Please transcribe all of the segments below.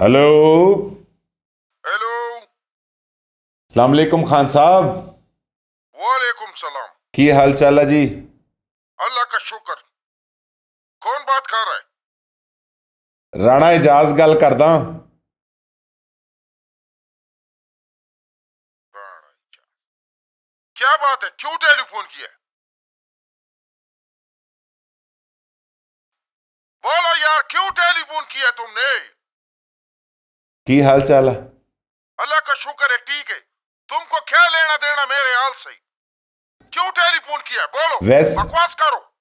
Hello hello सलाम अलैकुम खान साहब वालेकुम सलाम की हाल चाल है जी अल्लाह का शुक्र कौन बात कर रहा है राणा एजाज गल करदा क्या बात है क्यों टेलीफोन किया? बोलो यार क्यों टेलीफोन किया तुमने की हाल चाल है? अल्लाह का शुक्र है ठीक है। तुमको क्या लेना देना मेरे हाल से क्यों टेलीफोन किया बोलो। वैस- बकवास करो।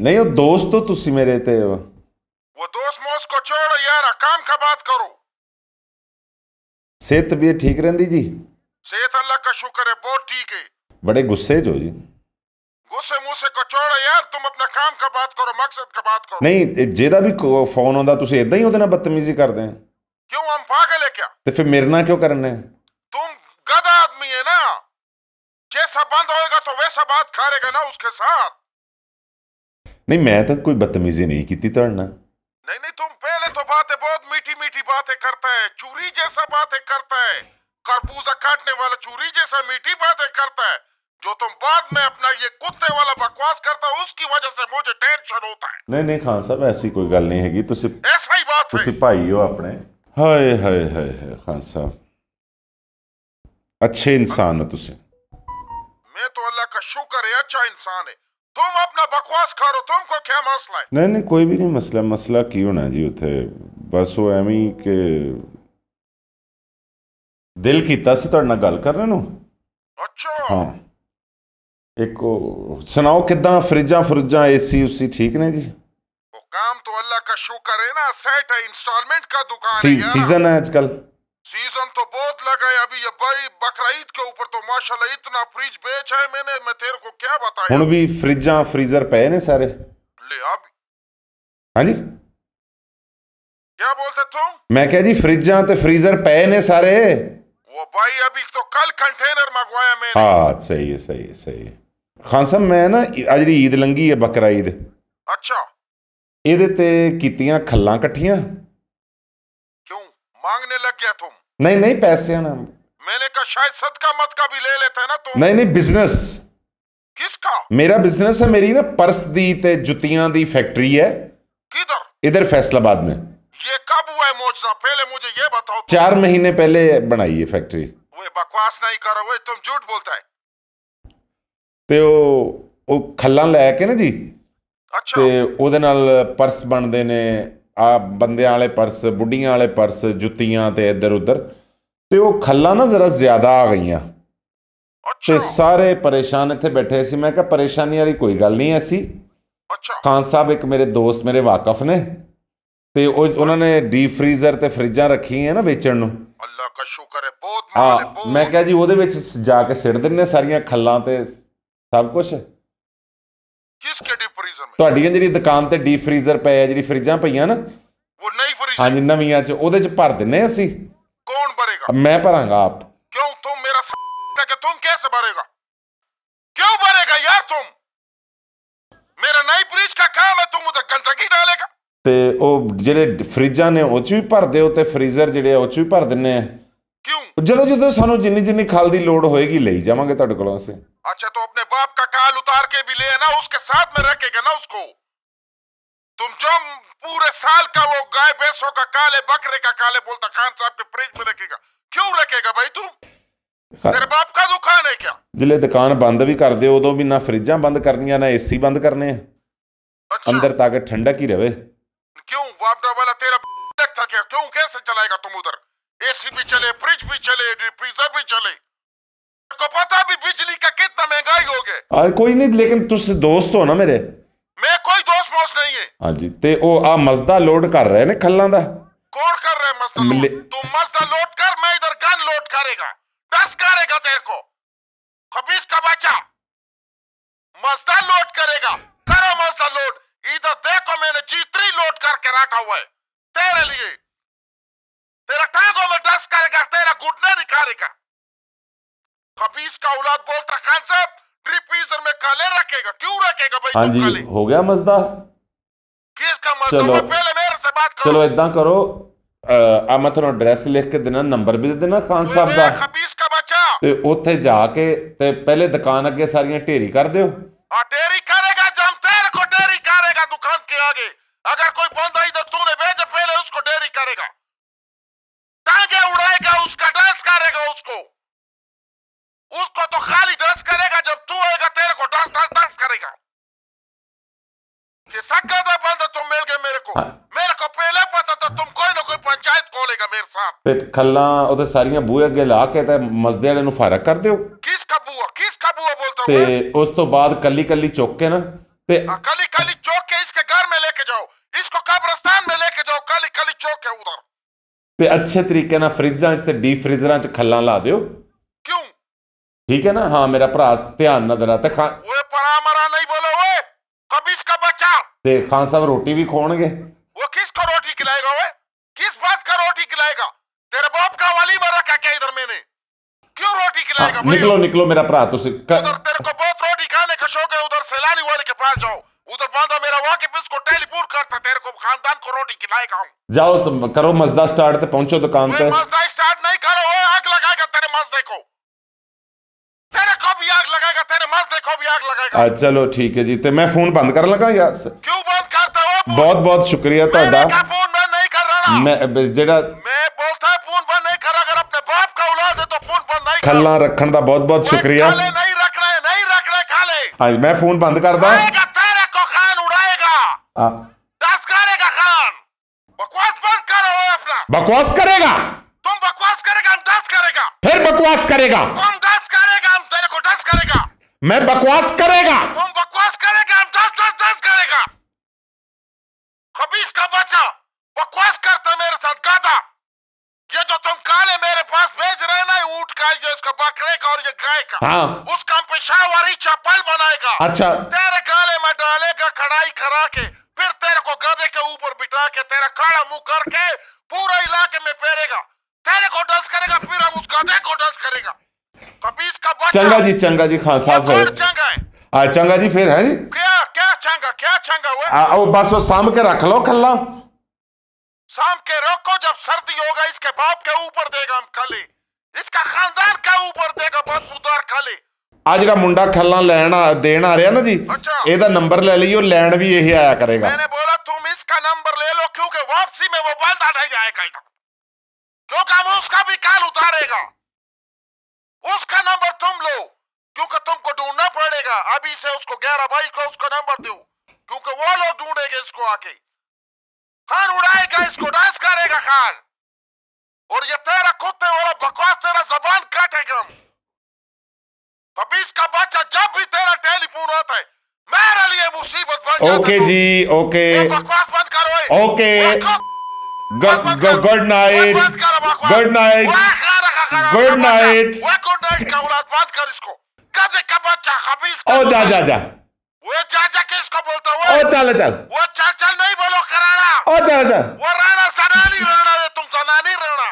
नहीं वो दोस्त तो तुसी मेरे ते वो दोस्त मोस्त को छोड़ो यार काम का बात करो। सेहत तबीयत ठीक रहंदी जी? सेहत अल्लाह का शुक्र है बहुत ठीक है। बड़े गुस्से जो जी। गुस्से मुंह को छोड़ो यार तुम अपना काम का बात करो मकसद का बात करो ਨਹੀਂ ਇਹ ਜਿਹਦਾ ਵੀ ਕੋ- ਫੋਨ ਆਉਂਦਾ ਤੁਸੀਂ ਇਦਾਂ ਹੀ ਉਹਦੇ ਨਾਲ ਬਦਤਮੀਜ਼ੀ ਕਰਦੇ ਆ क्यों हम पागल है क्या ਤੇ ਫਿਰ ਮੇਰੇ ਨਾਲ ਕਿਉਂ ਕਰਨੇ तुम गधा आदमी है ना जैसा बंद होएगा तो वैसा बात करेगा ना उसके साथ ਨਹੀਂ ਮੈਂ ਤਾਂ ਕੋਈ ਬਦਤਮੀਜ਼ੀ ਨਹੀਂ ਕੀਤੀ ਤੁਹਾਡੇ ਨਾਲ नहीं नहीं तुम पहले तो बातें बहुत मीठी मीठी बातें करता है चूरी जैसा बातें करता है खरबूजा काटने वाला चूरी जैसा मीठी बातें करता है जो तुम बाद में अपना ये कुत्ते वाला बकवास करता है उसकी वजह से मुझे टेंशन होता है ਨਹੀਂ ਨਹੀਂ ਖਾਨ ਸਾਹਿਬ ਐਸੀ ਕੋਈ ਗੱਲ ਨਹੀਂ ਹੈਗੀ ਤੁਸੀਂ ऐसा ही बात है ਤੁਸੀਂ ਭਾਈ ਹੋ ਆਪਣੇ ਹਾਏ ਹਾਏ ਹਾਏ ਹਾਏ ਖਾਨ ਸਾਹਿਬ ਅੱਛੇ ਇਨਸਾਨ ਹੋ ਤੁਸੀਂ मैं तो अल्लाह का शुक्र है अच्छा इंसान है तुम अपना बकवास करो तुमको क्या मसला है ਨਹੀਂ ਨਹੀਂ ਕੋਈ ਵੀ ਨਹੀਂ ਮਸਲਾ ਮਸਲਾ ਕੀ ਹੋਣਾ ਜੀ ਉੱਥੇ ਬਸ ਉਹ ਐਵੇਂ ਹੀ ਕਿ ਦਿਲ ਕੀਤਾ ਸੀ ਤੁਹਾਡੇ ਨਾਲ ਗੱਲ ਕਰਨ ਨੂੰ अच्छा ਹਾਂ ਇੱਕ ਉਹ ਸੁਣਾਓ ਕਿਦਾਂ ਫਰਿੱਜਾਂ ਫਰੁੱਜਾਂ ਏਸੀ ਉਸੀ ਠੀਕ ਨੇ ਜੀ वो काम तो अल्लाह का शुक्र है ना सेट है इंस्टॉलमेंट का दुकान ਸੀ है यार ਸੀਜ਼ਨ ਹੈ ਅੱਜਕੱਲ सीजन तो बहुत लगा है अभी ये बड़ी बकरीद के ऊपर तो माशाल्लाह इतना फ्रिज बेचा है मैंने मैं तेरे को क्या बताया ਹੁਣ ਵੀ ਫਰਿੱਜਾਂ ਫਰੀਜ਼ਰ ਪਏ ਨੇ ਸਾਰੇ ले अब ਹਾਂਜੀ क्या बोलते तुम ਮੈਂ ਕਿਹਾ ਜੀ ਫਰਿੱਜਾਂ ਤੇ ਫਰੀਜ਼ਰ ਪਏ ਨੇ ਸਾਰੇ वो भाई अभी तो कल कंटेनर मंगवाया मैंने ਹਾਂ ਸਹੀ ਹੈ ਸਹੀ ਹੈ ਸਹੀ ਹੈ ਖਾਨ ਸਾਹਿਬ ਮੈਂ ਨਾ ਆ ਜਿਹੜੀ ਈਦ ਲੰਗੀ ਹੈ ਬਕਰਾ ਈਦ अच्छा ਇਹਦੇ ਤੇ ਕੀਤੀਆਂ ਖੱਲਾਂ ਇਕੱਠੀਆਂ क्यों मांगने लग गया तुम ਨਹੀਂ ਨਹੀਂ ਪੈਸਿਆਂ ਨਾਲ मैंने कहा शायद सदका मत का भी ले लेते ना तुम ਨਹੀਂ ਨਹੀਂ ਬਿਜ਼ਨਸ किसका ਮੇਰਾ ਬਿਜ਼ਨਸ ਹੈ ਮੇਰੀ ਨਾ ਪਰਸ ਦੀ ਤੇ ਜੁੱਤੀਆਂ ਦੀ ਫੈਕਟਰੀ है किधर इधर फैसलाबाद में ये कब हुआ है मौजा पहले मुझे ये बताओ तुम। चार महीने पहले बनाई है फैक्ट्री वो बकवास नहीं करो वो तुम झूठ बोलता है ਤੇ ਉਹ ਉਹ ਖੱਲਾਂ ਲੈ ਕੇ ਨਾ ਜੀ। ਅੱਛਾ। ਤੇ ਉਹਦੇ ਨਾਲ ਪਰਸ ਬਣਦੇ ਨੇ ਆ ਬੰਦਿਆਂ ਵਾਲੇ ਪਰਸ ਬੁੱਢੀਆਂ ਵਾਲੇ ਪਰਸ ਜੁੱਤੀਆਂ ਤੇ ਇੱਧਰ ਉੱਧਰ ਤੇ ਉਹ ਖੱਲਾਂ ਨਾ ਜ਼ਰਾ ਜ਼ਿਆਦਾ ਆ ਗਈਆਂ। ਤੇ ਸਾਰੇ ਪਰੇਸ਼ਾਨ ਇੱਥੇ ਬੈਠੇ ਸੀ। ਮੈਂ ਕਿਹਾ ਪਰੇਸ਼ਾਨੀ ਵਾਲੀ ਕੋਈ ਗੱਲ ਨਹੀਂ ਐਸੀ। ਅੱਛਾ। ਖਾਨ ਸਾਹਿਬ ਇੱਕ ਮੇਰੇ ਦੋਸਤ ਮੇਰੇ ਵਾਕਫ ਨੇ। ਤੇ ਉਹ ਉਹਨਾਂ ਨੇ ਡੀਪ ਫ੍ਰੀਜ਼ਰ ਤੇ ਫਰਿੱਜਾਂ ਰੱਖੀਆਂ ਨਾ ਵੇਚਣ ਨੂੰ। ਅੱਲਾ ਕਾ ਸ਼ੁਕਰ ਹੈ। ਬਹੁਤ ਮਾਲ ਬਹੁਤ। ਮੈਂ ਕਿਹਾ ਜੀ ਉਹਦੇ ਵਿੱਚ ਜਾ ਕੇ ਸਿੱਟ ਦਿੰਨੇ ਸਾਰੀਆਂ ਖੱਲਾਂ ਤੇ। ਸਭ ਕੁਝ किसके डीप फ्रीजर में ਤੁਹਾਡੀਆਂ ਜਿਹੜੀ ਦੁਕਾਨ ਤੇ ਡੀਪ ਫਰੀਜ਼ਰ ਪਏ ਆ ਜਿਹੜੀ ਫਰਿੱਜਾਂ ਪਈਆਂ ਨਾ वो नई फ्रीजर ਹਾਂਜੀ ਨਵੀਆਂ ਚ ਉਹਦੇ ਚ ਭਰ ਦਿੰਨੇ ਅਸੀਂ कौन भरेगा ਮੈਂ ਭਰਾਂਗਾ ਆਪ क्यों तुम मेरा स- है कि तुम कैसे भरेगा क्यों भरेगा यार तुम मेरा नई फ्रिज का काम है तुम उधर गंदगी डालेगा ਤੇ ਉਹ ਜਿਹੜੇ ਫਰਿੱਜਾਂ ਨੇ ਉਹ ਚ ਵੀ ਭਰ ਦਿਓ ਤੇ ਫਰੀਜ਼ਰ ਜਿਹੜੇ ਆ ਉਹ ਚ ਵੀ ਭਰ ਦਿੰਨੇ ਆ क्यों ਜਦੋਂ ਜਦੋਂ ਸਾਨੂੰ ਜਿੰਨੀ ਜਿੰਨੀ ਖਲ ਦੀ ਲੋੜ ਹੋਏਗੀ ਲਈ ਜਾਵਾਂਗੇ ਤੁਹਾਡੇ ਕੋਲੋਂ ਅਸੀਂ अच्छा तो अपने बाप का काल उतार के भी ले ना उसके साथ में रखेगा ना उसको। तुम जो पूरे साल का वो गाय भैंसों का काले बकरे का काले बोलता खान साहब के फ्रिज में रखेगा। क्यों रखेगा भाई तू? तेरे बाप का दुकान है क्या? ज़िले दुकान बंद भी कर दे उदो भी ना फ्रिजा बंद करनिया ना एसी बंद करने। है अच्छा। अंदर ताकि ठंडक ही रहे। क्यों? वापडा वाला तेरा था क्या? क्यों? कैसे चलाएगा तुम उधर? एसी भी चले फ्रिज भी चले फ्रीजर भी चले। को पता भी बिजली का कितना महँगाई हो गया। अरे कोई नहीं लेकिन तुस दोस्त हो ना मेरे। मैं कोई दोस्त मोस नहीं है। हाँ जी ते ओ आ मजदा लोड कर रहे ने खल्ला दा। कौन कर रहे मजदा मिले... तू मजदा लोड कर मैं इधर गन लोड करेगा। दस करेगा तेरे को। खबीस का बच्चा। मजदा लोड करेगा। करो मजदा लोड। इधर देखो मैंने जी लोड करके रखा हुआ है। तेरे लिए। तेरा टांगों में दस खबीस का औलाद बोलता खान साहब ड्रिपीजर में काले रखेगा क्यों रखेगा भाई तुम ਹਾਂਜੀ काले ਹੋ ਗਿਆ ਮਜ਼ਦਾ किसका मस्ता चलो। वो पहले मेरे से बात करो ਚਲੋ ਇਦਾਂ ਕਰੋ ਅਹ, ਆ ਮੈਂ ਤੁਹਾਨੂੰ ਐਡਰੈਸ ਲਿਖ ਕੇ ਦੇਣਾ ਨੰਬਰ ਵੀ ਦੇ ਦੇਣਾ ਖਾਨ ਸਾਹਿਬ वे ਦਾ खबीस का बच्चा ਤੇ ਉੱਥੇ ਜਾ ਕੇ ਤੇ ਪਹਿਲੇ ਦੁਕਾਨ ਅੱਗੇ ਸਾਰੀਆਂ ਢੇਰੀ ਕਰ ਦਿਓ और डेरी करेगा जब तेरे को डेरी करेगा दुकान के आगे अगर कोई उसको तो खाली डांस करेगा जब तू आएगा तेरे को डांस डांस डांस करेगा कि सक्का था बंदा तुम मिल गए मेरे को हाँ। मेरे को पहले पता था तुम कोई ना कोई पंचायत खोलेगा मेरे साथ ਤੇ खल्ला ਉਹਦੇ ਸਾਰੀਆਂ ਬੂਹੇ ਅੱਗੇ ਲਾ ਕੇ ਤੇ ਮਸਦੇ वाले ਨੂੰ ਫਾਰਕ ਕਰ ਦਿਓ किसका बुआ किसका बुआ बोलते ਤੇ हो ਉਸ ਤੋਂ ਬਾਅਦ ਕੱਲੀ ਕੱਲੀ ਚੁੱਕ ਕੇ ਨਾ ਤੇ कली कली चौक के इसके घर में लेके जाओ इसको कब्रस्तान में लेके जाओ कली कली चौक है उधर ਤੇ ਅੱਛੇ ਤਰੀਕੇ ਨਾਲ ਫਰਿੱਜਾਂ 'ਚ ਤੇ ਡੀਪ ਫ੍ਰੀਜ਼ਰਾਂ 'ਚ ਖੱਲਾਂ ਲਾ ਦਿਓ क्यों ठीक है ना? हाँ मेरा भरा ध्यान नज़र आता खा ओए परा मरा नहीं बोलो बच्चा खान साहब रोटी भी खोणगे वो किसको रोटी खिलाएगा किस बात का रोटी खिलाएगा? तेरे बाप का वाली मरा क्या क्या इधर मैंने? क्यों रोटी खिलाएगा हाँ, निकलो निकलो मेरा भरा तुसे कर... उधर तेरे को बहुत रोटी खाने का शौक है उधर सैलानी वाले के पास जाओ। उधर बांधा मेरा वहाँ के पिस को टेलीफोन करता तेरे को खानदान को रोटी खिलाएगा हूँ जाओ तुम करो मजदा स्टार्ट पे पहुंचो दुकान पे। मजदा स्टार्ट नहीं करो आग लगाएगा तेरे मजदे को। तेरे को भी आग लगाएगा तेरे मजदे को भी आग लगाएगा ਆ ਚਲੋ ਠੀਕ ਹੈ ਜੀ ਤੇ ਮੈਂ ਫੋਨ ਬੰਦ ਕਰਨ ਲੱਗਾ ਯਾਰ क्यों बंद करते हो ਬਹੁਤ ਬਹੁਤ ਸ਼ੁਕਰੀਆ मेरे ਤੁਹਾਡਾ का फोन मैं नहीं कर रहा ਮੈਂ ਬ- ਜਿਹੜਾ मैं बोलता है फोन बंद नहीं कर अगर अपने बाप का औलाद है तो फोन बंद नहीं कर ਖੱਲਾਂ ਰੱਖਣ ਦਾ ਬਹੁਤ ਬਹੁਤ ਸ਼ੁਕਰੀਆ काले नहीं रख रहे नहीं रख रहे काले ਹਾਂਜੀ ਮੈਂ ਫੋਨ ਬੰਦ ਕਰਦਾ उड़ाएगा तेरे को खान उड़ाएगा ਆ, दस करेगा खान बकवास बंद करो ओए अपना बकवास करेगा तुम बकवास करेगा हम दस करेगा फिर बकवास करेगा तुम मैं बकवास करेगा। तुम बकवास करेगा हम दस दस दस करेगा। खबीस का बच्चा बकवास करता मेरे साथ गाधा ये जो तुम काले मेरे पास भेज रहे ना ये ऊँट का ये इसका बकरे का और ये गाय का। हाँ। उसका हम पेशावरी चप्पल बनाएगा। अच्छा। तेरे काले में डालेगा कढ़ाई करा के फिर तेरे को गधे के ऊपर बिठा के तेरा काला मुँह करके पूरा इलाके में फेरेगा। तेरे को डस करेगा फिर हम उस गधे को डस करेगा। चंगा जी चंगा जी खान साहब हाँ? चंगा जी फिर है जी? क्या क्या चंगा क्या चंगा हुआ? बस वो साम के रख लो खल्ला। शाम के रोको जब सर्दी होगा इसके बाप के ऊपर देगा हम खाली इसका खानदान का ऊपर देगा बदबूदार खाली ਆ मुंडा खल्ला लेना देना आ रहा ना जी। अच्छा। ਜੀ ਇਹਦਾ नंबर ले लियो लैंड भी यही आया करेगा। मैंने बोला तुम इसका नंबर ले लो क्योंकि वापसी में वो ਬੰਦਾ ਨਹੀਂ ਜਾਏਗਾ क्योंकि हम उसका भी काल उतारेगा। उसका नंबर तुम लो। क्योंकि तुमको ढूंढना पड़ेगा। अभी से उसको ग्यारह भाई को उसका नंबर दो। क्योंकि वो लोग ढूंढेंगे इसको आके। खान उड़ाएगा इसको डांस करेगा खान। और ये तेरा कुत्ते वाला बकवास तेरा जबान काटेगा। हम कभी इसका बच्चा जब भी तेरा टेलीफोन आता है मेरे लिए मुसीबत बन जाता ओके जी ओके। बकवास बंद करो ओके। बंद करो। गुड नाइट गुड नाइट है गुड का औलाद कर इसको का बच्चा खबीस ओ जा जा जा वो चाचा किसको बोलता ओ वो चल चल वो चल चल नहीं बोलो कराना ओ चल चल वो राणा सनानी राणा है तुम सनानी राणा